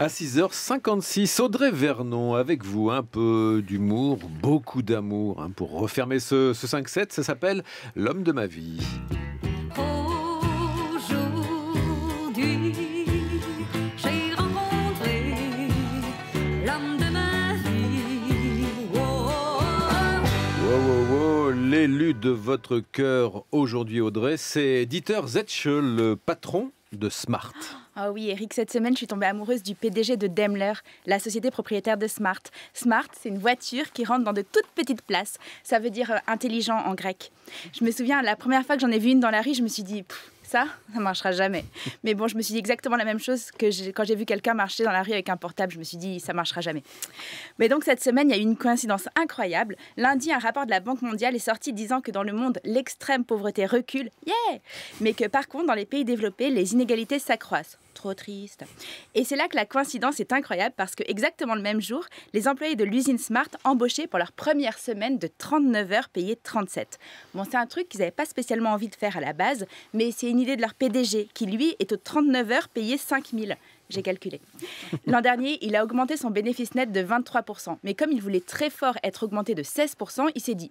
À 6h56, Audrey Vernon, avec vous, un peu d'humour, beaucoup d'amour. hein, pour refermer ce, ce 5-7, ça s'appelle L'homme de ma vie. Aujourd'hui, j'ai rencontré l'homme de ma vie. Wow, wow, wow, L'élu de votre cœur aujourd'hui, Audrey, c'est Dieter Zetschel, le patron de Smart. Ah oui, Eric, cette semaine, je suis tombée amoureuse du PDG de Daimler, la société propriétaire de Smart. Smart, c'est une voiture qui rentre dans de toutes petites places. Ça veut dire euh, intelligent en grec. Je me souviens, la première fois que j'en ai vu une dans la rue, je me suis dit, ça, ça marchera jamais. Mais bon, je me suis dit exactement la même chose que quand j'ai vu quelqu'un marcher dans la rue avec un portable. Je me suis dit, ça marchera jamais. Mais donc, cette semaine, il y a eu une coïncidence incroyable. Lundi, un rapport de la Banque mondiale est sorti disant que dans le monde, l'extrême pauvreté recule. Yeah Mais que par contre, dans les pays développés, les inégalités s'accroissent. Trop triste. Et c'est là que la coïncidence est incroyable parce que exactement le même jour, les employés de l'usine Smart embauchaient pour leur première semaine de 39 heures payées 37. Bon, c'est un truc qu'ils n'avaient pas spécialement envie de faire à la base, mais c'est une idée de leur PDG qui, lui, est aux 39 heures payé 5000. J'ai calculé. L'an dernier, il a augmenté son bénéfice net de 23%. Mais comme il voulait très fort être augmenté de 16%, il s'est dit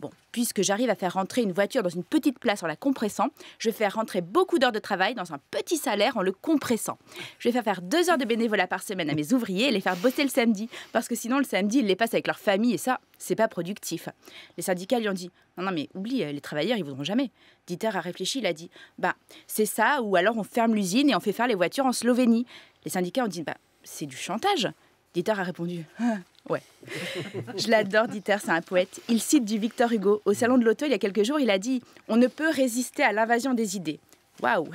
Bon, puisque j'arrive à faire rentrer une voiture dans une petite place en la compressant, je vais faire rentrer beaucoup d'heures de travail dans un petit salaire en le compressant. Je vais faire faire deux heures de bénévolat par semaine à mes ouvriers et les faire bosser le samedi. Parce que sinon, le samedi, ils les passent avec leur famille et ça, c'est pas productif. Les syndicats lui ont dit Non, non, mais oublie, les travailleurs, ils voudront jamais. Dieter a réfléchi, il a dit Bah, c'est ça, ou alors on ferme l'usine et on fait faire les voitures en Slovénie. Les syndicats ont dit Bah, c'est du chantage. Dieter a répondu Ouais. Je l'adore, Dieter, c'est un poète. Il cite du Victor Hugo. Au salon de l'auto, il y a quelques jours, il a dit On ne peut résister à l'invasion des idées. Waouh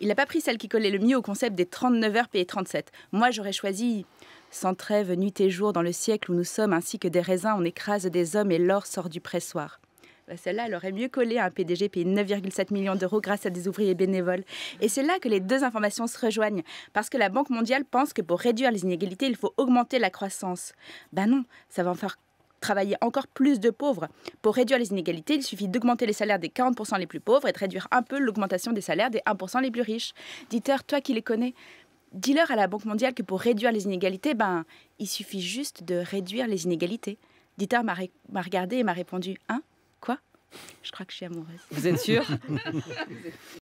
Il n'a pas pris celle qui collait le mieux au concept des 39 heures payées 37. Moi, j'aurais choisi Sans trêve, nuit et jour, dans le siècle où nous sommes, ainsi que des raisins, on écrase des hommes et l'or sort du pressoir. Bah, Celle-là, elle aurait mieux collé à un PDG payé 9,7 millions d'euros grâce à des ouvriers bénévoles. Et c'est là que les deux informations se rejoignent. Parce que la Banque mondiale pense que pour réduire les inégalités, il faut augmenter la croissance. Ben non, ça va en faire travailler encore plus de pauvres. Pour réduire les inégalités, il suffit d'augmenter les salaires des 40% les plus pauvres et de réduire un peu l'augmentation des salaires des 1% les plus riches. Dieter, toi qui les connais, dis-leur à la Banque mondiale que pour réduire les inégalités, ben, il suffit juste de réduire les inégalités. Dieter m'a ré- m'a regardé et m'a répondu Hein? Quoi? Je crois que je suis amoureuse. Vous êtes sûr